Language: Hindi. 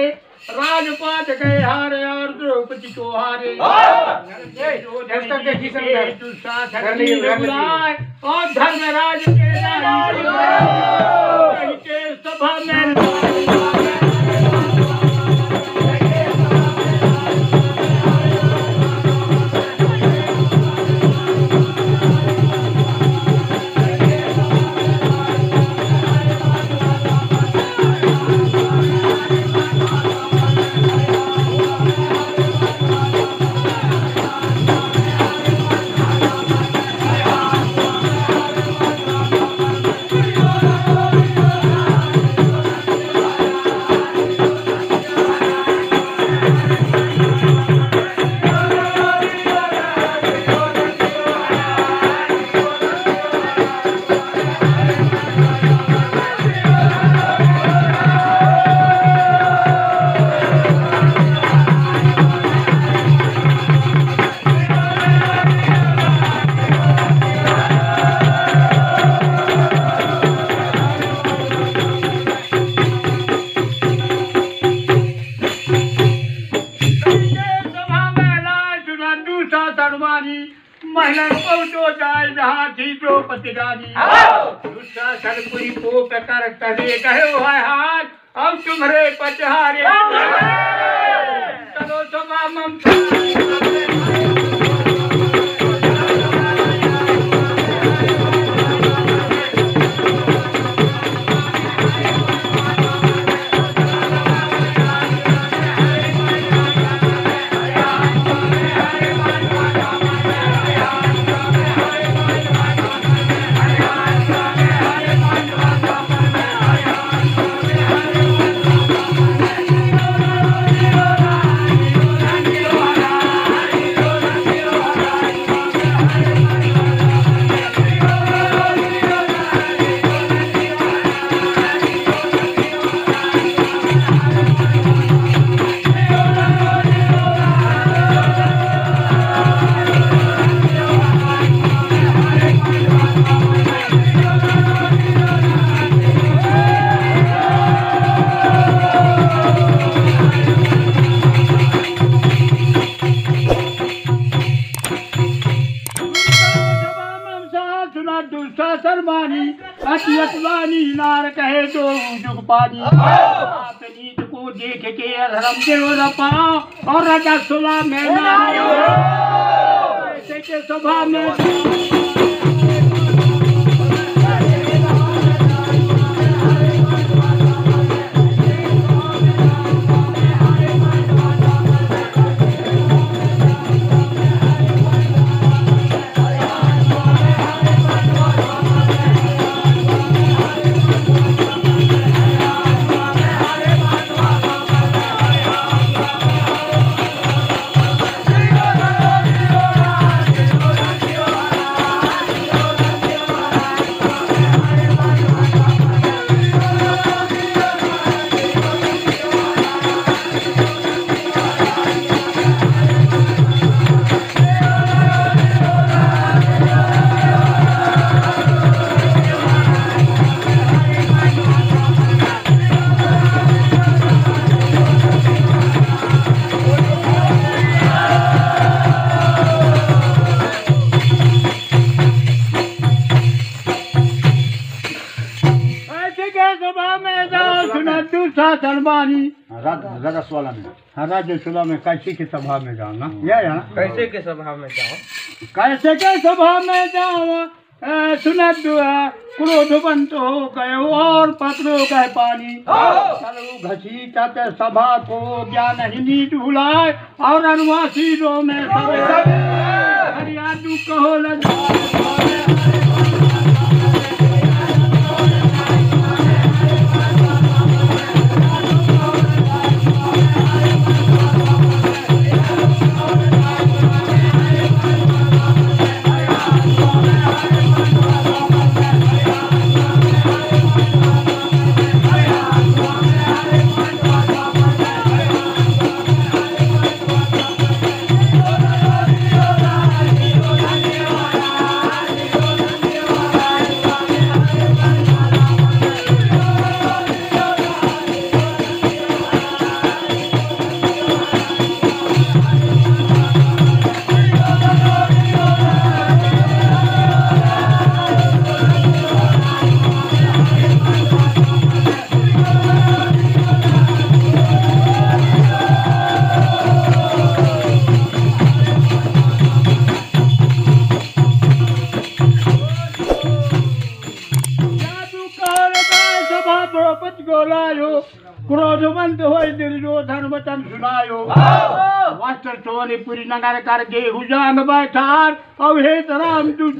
डारे राजपाट गए हारे और द्रौपदी को हारे। बुलाए और धर्मराज के के सभा में थी द्रौपदी दूसरा सरपुरी को प्रकार करे कहे हाय हाथ अब तुम्हारे पचहारे। चलो सभा ममता सुना दूसरा सरमानी अतियतवानी नार कहे तो जुग पानी। आप नीत को देख के अधर्म देव रपा और राजा सुला में ऐसे के सभा में सभा में जाओ सुना सरमानी राजा स्वाला में। हाँ राज्य सुला में कैसे की सभा में जाओ ना? यह है ना कैसे के सभा में जाओ? कैसे के सभा में जाओ? सुना क्रोधवंत हो गए और पत्रो गए पानी। चलो घसीटत सभा को ज्ञान हिंदी ढूलाए और अनुवासी रो में सब हरियाणु कहो लजा क्रोध हो दिल जो दुर्योधन वचन सुनायो वस्त्र चोरी पूरी नगर कर गे हुजांग बैठार अवहेत राम तू